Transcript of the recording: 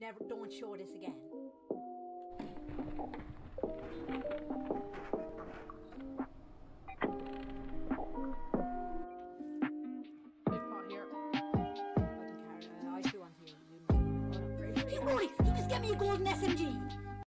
Never, don't show this again. Big pot here. I can carry. Uh, I still want you. you Hey, Rory, you just get me a golden SMG.